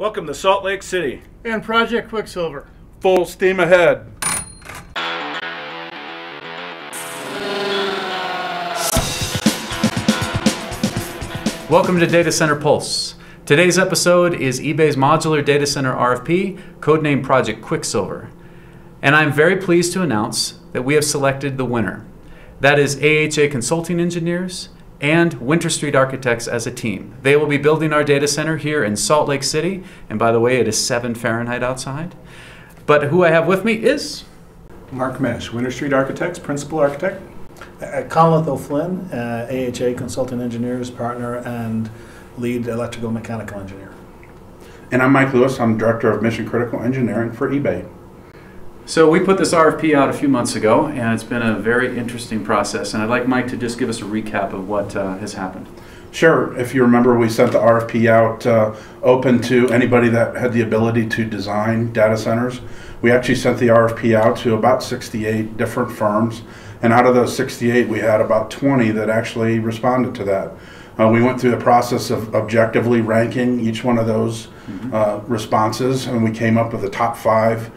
Welcome to Salt Lake City. and Project Quicksilver. Full steam ahead. Welcome to Data Center Pulse. Today's episode is eBay's modular data center RFP, codenamed Project Quicksilver. And I'm very pleased to announce that we have selected the winner. That is AHA Consulting Engineers and Winterstreet Architects as a team. They will be building our data center here in Salt Lake City. And by the way, it is 7 Fahrenheit outside. But who I have with me is Mark Meche, Winter Street Architects, Principal Architect. Uh, Conleth O'Flynn, uh, AHA Consulting Engineers Partner and Lead Electrical Mechanical Engineer. And I'm Mike Lewis. I'm Director of Mission Critical Engineering for eBay. So we put this RFP out a few months ago, and it's been a very interesting process. And I'd like Mike to just give us a recap of what uh, has happened. Sure, if you remember, we sent the RFP out uh, open to anybody that had the ability to design data centers. We actually sent the RFP out to about 68 different firms, and out of those 68, we had about 20 that actually responded to that. Uh, we went through the process of objectively ranking each one of those uh, responses, and we came up with the top five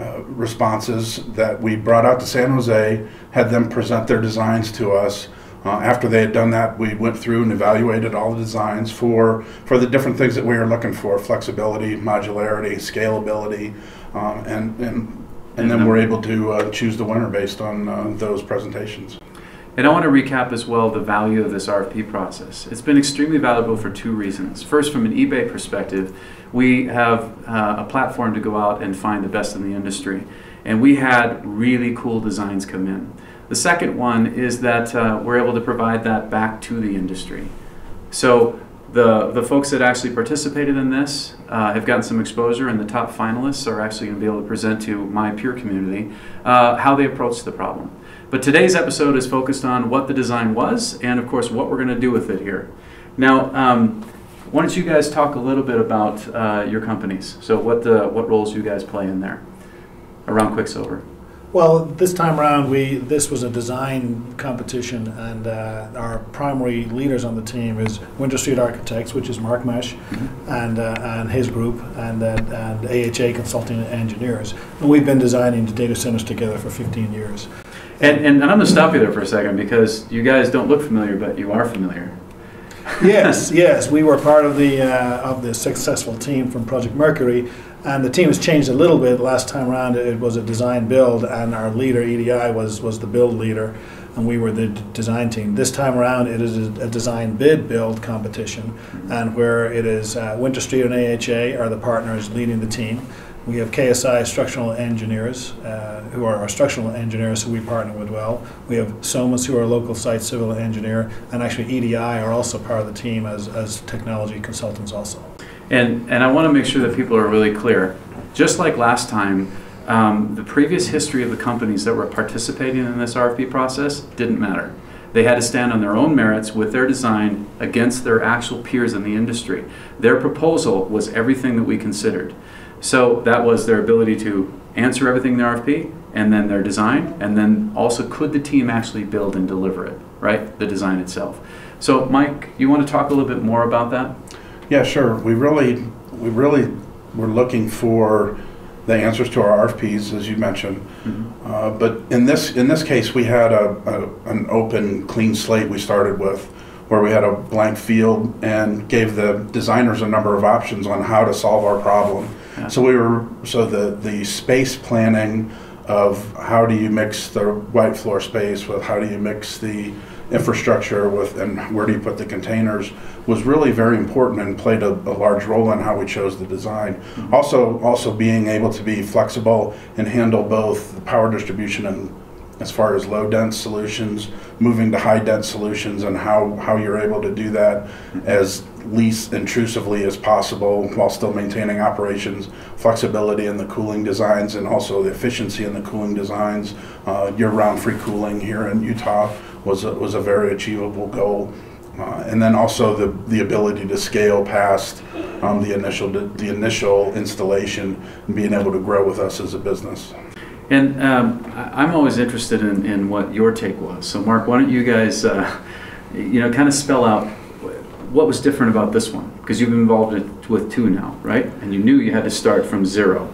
uh, responses that we brought out to San Jose, had them present their designs to us. Uh, after they had done that, we went through and evaluated all the designs for, for the different things that we were looking for flexibility, modularity, scalability, um, and, and, and then we're able to uh, choose the winner based on uh, those presentations. And I want to recap as well the value of this RFP process. It's been extremely valuable for two reasons. First, from an eBay perspective, we have uh, a platform to go out and find the best in the industry. And we had really cool designs come in. The second one is that uh, we're able to provide that back to the industry. So the, the folks that actually participated in this uh, have gotten some exposure, and the top finalists are actually going to be able to present to my peer community uh, how they approached the problem. But today's episode is focused on what the design was, and of course, what we're going to do with it here. Now, um, why don't you guys talk a little bit about uh, your companies? So, what the what roles you guys play in there around Quicksilver? Well, this time around, we this was a design competition, and uh, our primary leaders on the team is Winterstreet Architects, which is Mark Meche, and uh, and his group, and uh, and AHA Consulting Engineers. And we've been designing the data centers together for 15 years. And, and, and I'm going to stop you there for a second because you guys don't look familiar, but you are familiar. yes, yes, we were part of the uh, of the successful team from Project Mercury, and the team has changed a little bit. Last time around, it was a design build, and our leader EDI was was the build leader, and we were the design team. This time around, it is a, a design bid build competition, and where it is uh, Winterstreet and AHA are the partners leading the team. We have KSI structural engineers, uh, who are our structural engineers who we partner with well. We have SOMAS, who are a local site civil engineer, and actually EDI are also part of the team as, as technology consultants also. And, and I want to make sure that people are really clear. Just like last time, um, the previous history of the companies that were participating in this RFP process didn't matter. They had to stand on their own merits with their design against their actual peers in the industry. Their proposal was everything that we considered. So that was their ability to answer everything in the RFP, and then their design, and then also could the team actually build and deliver it, right? The design itself. So, Mike, you want to talk a little bit more about that? Yeah, sure. We really, we really were looking for the answers to our RFPs, as you mentioned. Uh, but in this, in this case, we had a, a, an open, clean slate we started with, where we had a blank field and gave the designers a number of options on how to solve our problem. Yeah. So we were, so the, the space planning of how do you mix the white floor space with how do you mix the infrastructure with and where do you put the containers was really very important and played a, a large role in how we chose the design. Mm-hmm. Also, also being able to be flexible and handle both the power distribution and as far as low dense solutions, moving to high dense solutions, and how, how you're able to do that as least intrusively as possible while still maintaining operations, flexibility in the cooling designs, and also the efficiency in the cooling designs. Uh, year round free cooling here in Utah was a, was a very achievable goal. Uh, and then also the, the ability to scale past um, the initial the initial installation and being able to grow with us as a business. And um, I'm always interested in, in what your take was. So, Mark, why don't you guys, uh, you know, kind of spell out what was different about this one? Because you've been involved in- with two now, right? And you knew you had to start from zero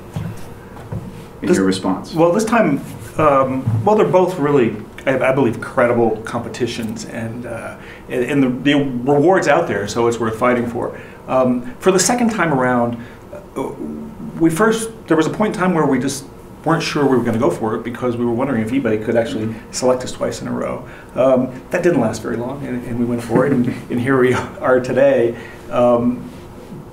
in This- your response. Well, this time, um, well, they're both really, I, I believe, credible competitions, and uh, and and the, the rewards out there, so it's worth fighting for. Um, for the second time around, uh, we first there was a point in time where we just weren't sure we were going to go for it because we were wondering if eBay could actually select us twice in a row. Um, that didn't last very long, and, and we went for it, and, and here we are today. Um,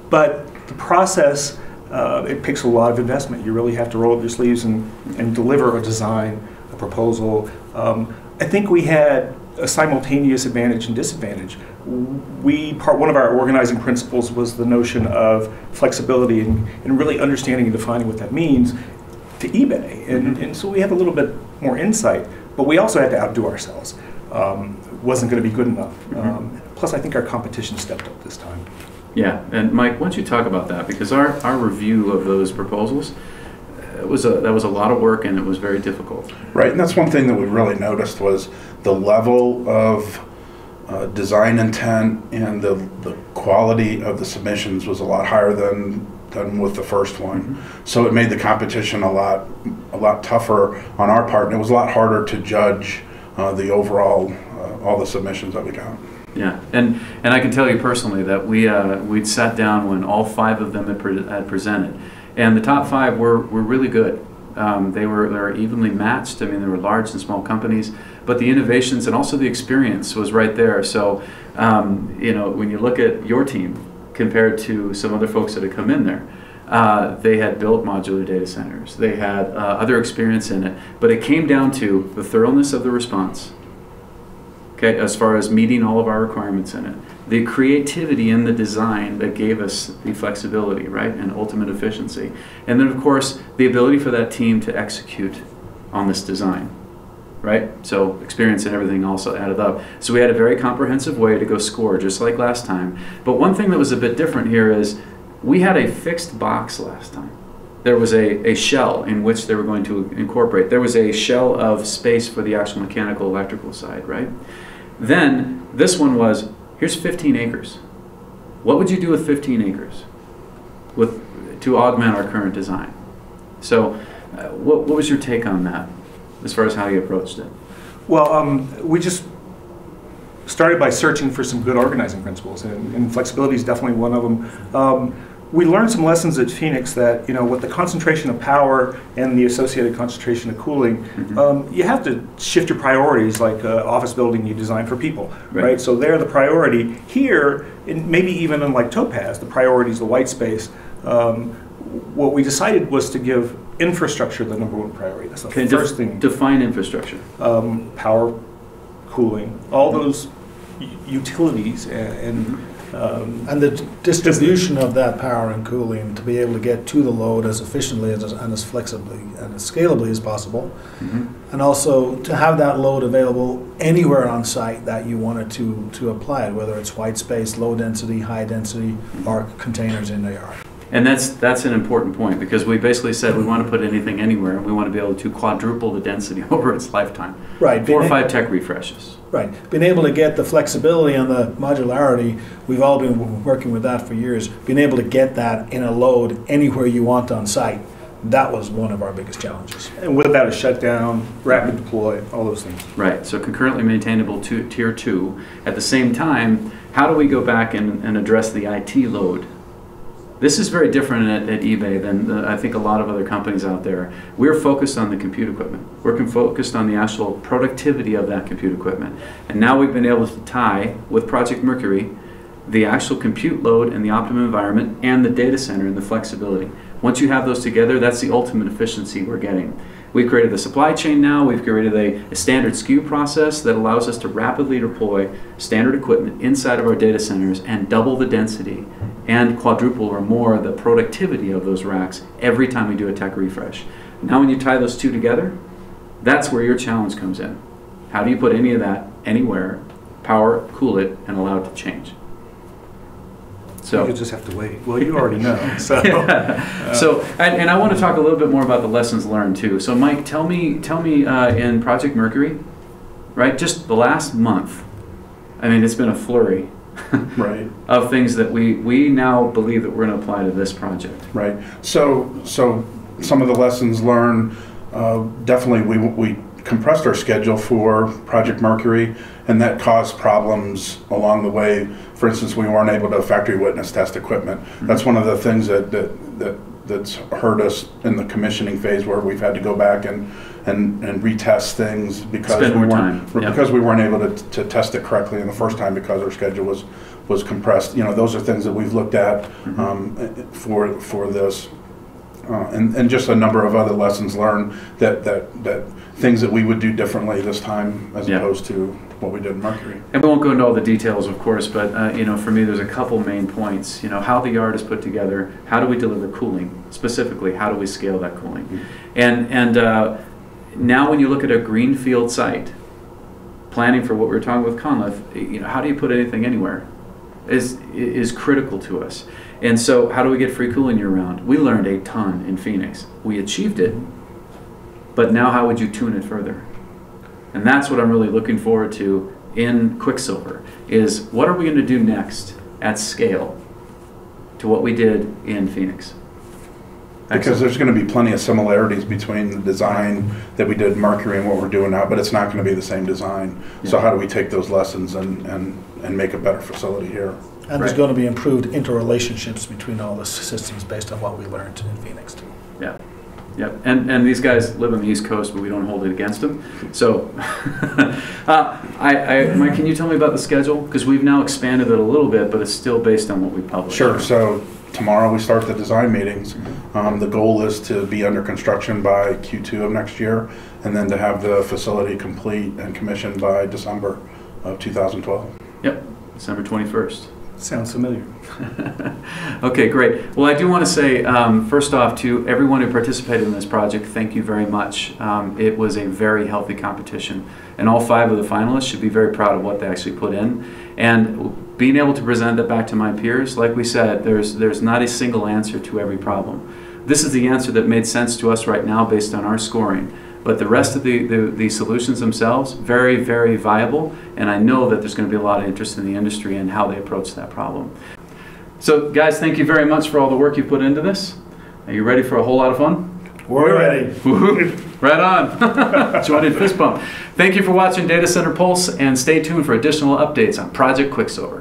but the process, uh, it takes a lot of investment. You really have to roll up your sleeves and, and deliver a design, a proposal. Um, I think we had a simultaneous advantage and disadvantage. We part one of our organizing principles was the notion of flexibility and, and really understanding and defining what that means to eBay, and, and so we have a little bit more insight. But we also had to outdo ourselves. Um, wasn't going to be good enough. Um, plus, I think our competition stepped up this time. Yeah, and Mike, why don't you talk about that? Because our, our review of those proposals, uh, it was a, that was a lot of work and it was very difficult. Right, and that's one thing that we really noticed was the level of uh, design intent and the, the quality of the submissions was a lot higher than than with the first one. So it made the competition a lot a lot tougher on our part, and it was a lot harder to judge uh, the overall uh, all the submissions that we got. Yeah, and, and I can tell you personally that we, uh, we'd sat down when all five of them had, pre- had presented. And the top five were, were really good. Um, they, were, they were evenly matched. I mean, there were large and small companies, but the innovations and also the experience was right there. So, um, you know, when you look at your team compared to some other folks that had come in there, uh, they had built modular data centers. They had uh, other experience in it, but it came down to the thoroughness of the response, okay, as far as meeting all of our requirements in it. The creativity in the design that gave us the flexibility, right, and ultimate efficiency. And then, of course, the ability for that team to execute on this design, right? So, experience and everything also added up. So, we had a very comprehensive way to go score, just like last time. But one thing that was a bit different here is we had a fixed box last time there was a, a shell in which they were going to incorporate. There was a shell of space for the actual mechanical electrical side, right? Then this one was here's 15 acres. What would you do with 15 acres with to augment our current design? So, uh, what, what was your take on that as far as how you approached it? Well, um, we just started by searching for some good organizing principles, and, and flexibility is definitely one of them. Um, we learned some lessons at Phoenix that, you know, with the concentration of power and the associated concentration of cooling, um, you have to shift your priorities, like uh, office building you design for people, Right. right? So they're the priority. Here, and maybe even unlike Topaz, the priority is the white space. Um, what we decided was to give infrastructure the number one priority. That's the Okay, first def- thing define infrastructure. um, power, cooling, all those u- utilities and, and um, And the distribution of that power and cooling to be able to get to the load as efficiently as, and as flexibly and as scalably as possible. And also to have that load available anywhere on site that you wanted to, to apply it, whether it's white space, low density, high density, or containers in the yard. And that's that's an important point because we basically said we want to put anything anywhere and we want to be able to quadruple the density over its lifetime. Right. Four or being- five tech refreshes. Right. Being able to get the flexibility and the modularity, we've all been working with that for years. Being able to get that in a load anywhere you want on site, that was one of our biggest challenges. and without a shutdown, rapid deploy, all those things. Right, so concurrently maintainable to tier two. At the same time, how do we go back and, and address the IT load? This is very different at, at eBay than the, I think a lot of other companies out there. We're focused on the compute equipment. We're focused on the actual productivity of that compute equipment. And now we've been able to tie with Project Mercury the actual compute load and the optimum environment and the data center and the flexibility. Once you have those together, that's the ultimate efficiency we're getting. We've created the supply chain now, we've created a, a standard SKU process that allows us to rapidly deploy standard equipment inside of our data centers and double the density and quadruple or more the productivity of those racks every time we do a tech refresh. Now, when you tie those two together, that's where your challenge comes in. How do you put any of that anywhere, power, cool it, and allow it to change? So, You just have to wait. Well, you already know, so. so and, and I want to talk a little bit more about the lessons learned too. So, Mike, tell me, tell me uh, in Project Mercury, right? Just the last month, I mean, it's been a flurry Right. of things that we, we now believe that we're going to apply to this project. Right. So, so some of the lessons learned, uh, definitely we, we compressed our schedule for Project Mercury, and that caused problems along the way. For instance, we weren't able to factory witness test equipment. That's one of the things that, that, that that's hurt us in the commissioning phase where we've had to go back and, and, and retest things because Spend we weren't, yeah. because we weren't able to, to test it correctly in the first time because our schedule was, was compressed. You know, those are things that we've looked at Mm-hmm. um, for, for this. Uh, and, and just a number of other lessons learned that, that, that things that we would do differently this time as Yeah. opposed to what we did in Mercury. And we won't go into all the details, of course, but uh, you know, for me, there's a couple main points. You know, how the yard is put together, how do we deliver cooling, specifically, how do we scale that cooling, and and uh, now when you look at a greenfield site, planning for what we were talking with Conleth, you know, how do you put anything anywhere, is is critical to us. And so, how do we get free cooling year round? We learned a ton in Phoenix. We achieved it, but now how would you tune it further? And that's what I'm really looking forward to in Quicksilver is what are we going to do next at scale to what we did in Phoenix? Because there's going to be plenty of similarities between the design that we did in Mercury and what we're doing now, but it's not going to be the same design. So how do we take those lessons and, and, and make a better facility here? And there's Right. going to be improved interrelationships between all the systems based on what we learned in Phoenix too. Yeah. Yep. And, and these guys live on the East Coast, but we don't hold it against them. So, uh, I, I, Mike, can you tell me about the schedule? Because we've now expanded it a little bit, but it's still based on what we published. Sure, so tomorrow we start the design meetings. Um, the goal is to be under construction by Q2 of next year, and then to have the facility complete and commissioned by December of 2012. Yep. December 21st. Sounds familiar. Okay, great. Well, I do want to say, um, first off, to everyone who participated in this project, thank you very much. Um, it was a very healthy competition, and all five of the finalists should be very proud of what they actually put in. And being able to present that back to my peers, like we said, there's there's not a single answer to every problem. This is the answer that made sense to us right now based on our scoring. But the rest of the, the, the solutions themselves, very, very viable, and I know that there's going to be a lot of interest in the industry and how they approach that problem. So, guys, thank you very much for all the work you put into this. Are you ready for a whole lot of fun? We're ready. Right on. Join in fist bump. Thank you for watching Data Center Pulse, and stay tuned for additional updates on Project Quicksilver.